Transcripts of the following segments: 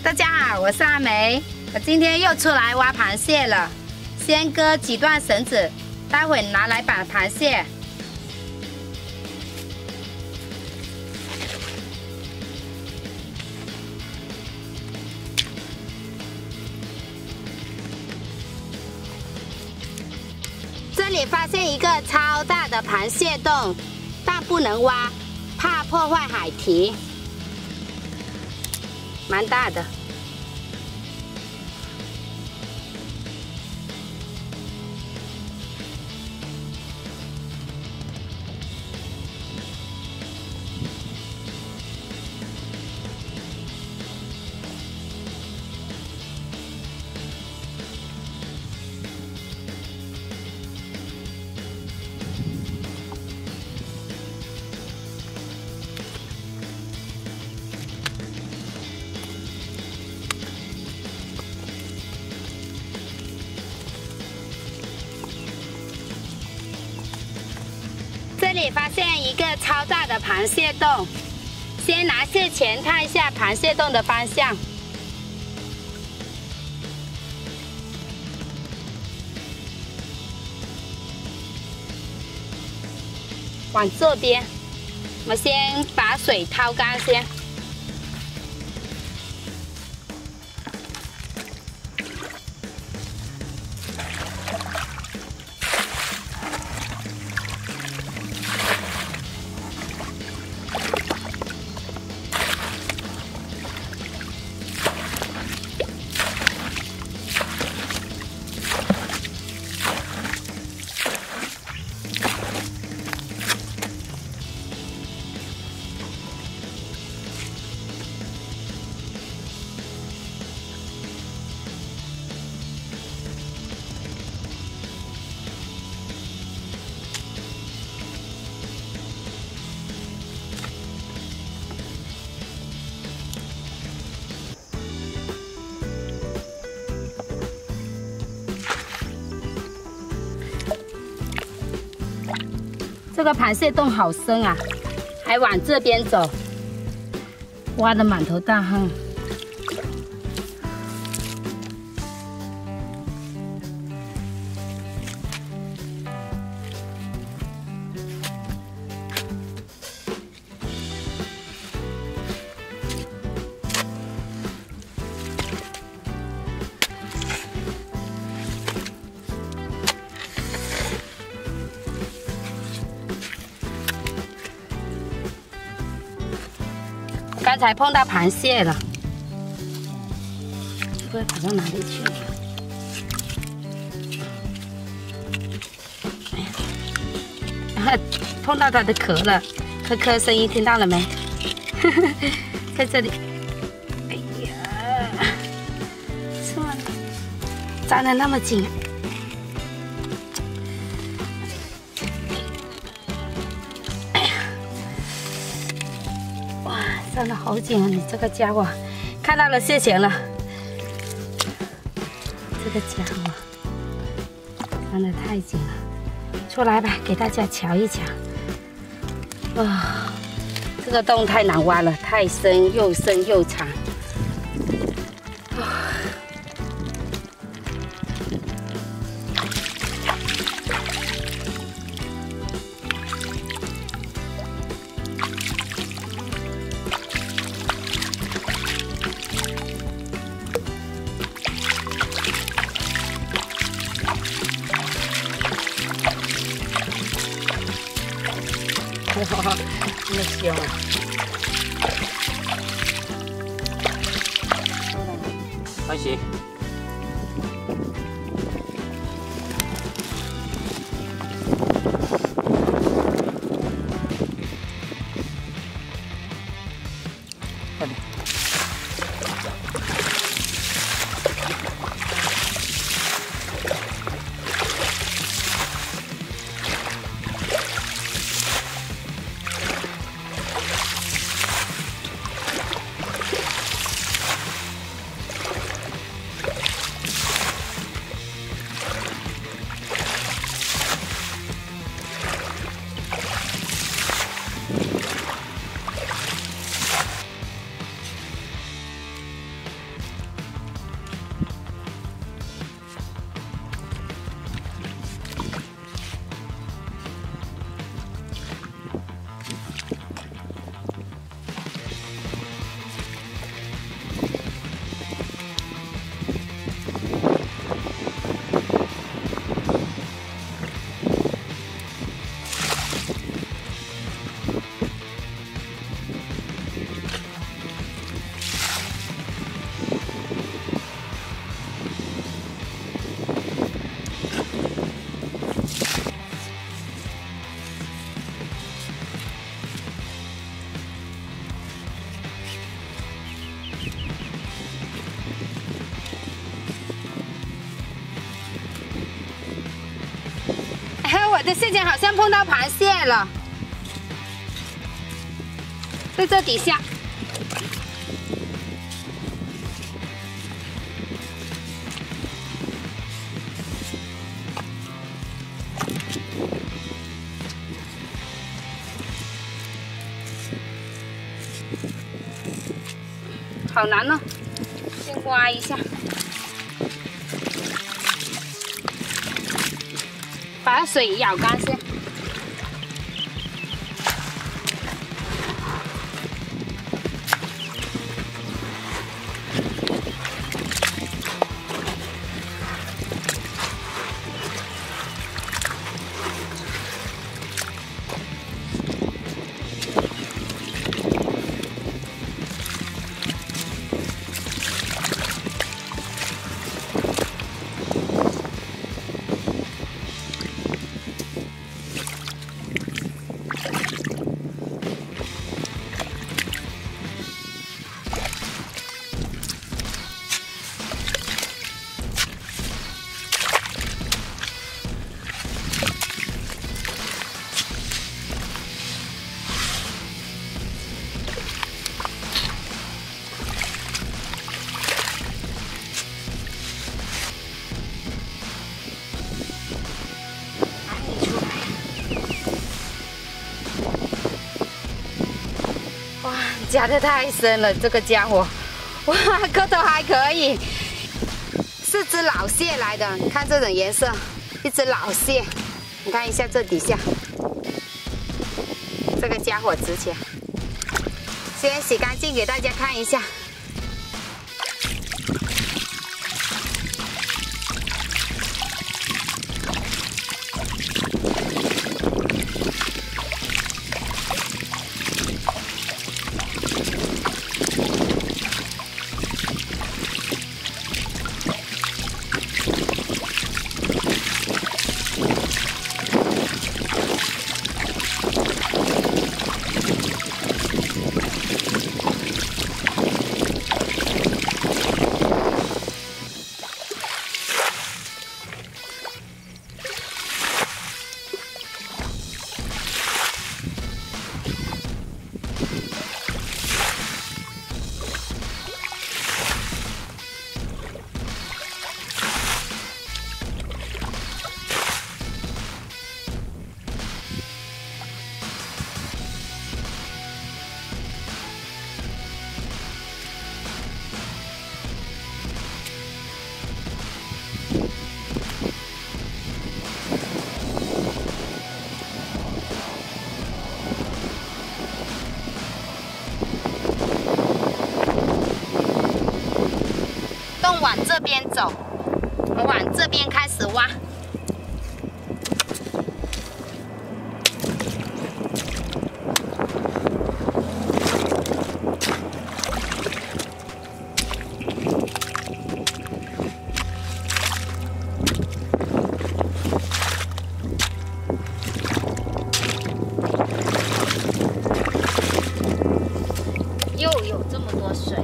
大家好，我是阿梅，我今天又出来挖螃蟹了。先割几段绳子，待会拿来绑螃蟹。这里发现一个超大的螃蟹洞，但不能挖，怕破坏海堤。蛮大的。发现一个超大的螃蟹洞，先拿蟹钳探一下螃蟹洞的方向，往这边。我先把水掏干先。这个螃蟹洞好深啊，还往这边走，挖的满头大汗。才碰到螃蟹了，这个跑到哪里去了？然后碰到它的壳了，壳壳声音听到了没？在这里。哎呀，算了，粘的那么紧。粘的好紧啊！你这个家伙，看到了谢谢了。这个家伙粘的太紧了，出来吧，给大家瞧一瞧。啊，这个洞太难挖了，太深，又深又长。这的线前好像碰到螃蟹了，在这底下。好难哦，先刮一下，把水舀干先。夹的太深了，这个家伙，哇，个头还可以，是只老蟹来的，你看这种颜色，一只老蟹，你看一下这底下，这个家伙值钱，先洗干净给大家看一下。往这边走，我往这边开始挖。又有这么多水。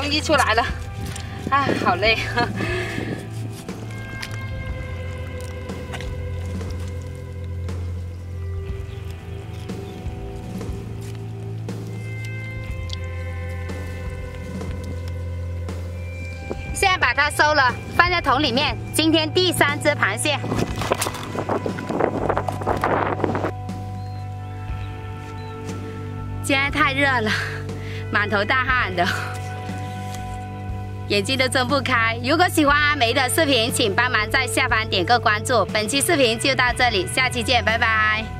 终于，出来了，啊，好累。现在把它收了，放在桶里面。今天第三只螃蟹，今天太热了。满头大汗的，眼睛都睁不开。如果喜欢阿梅的视频，请帮忙在下方点个关注。本期视频就到这里，下期见，拜拜。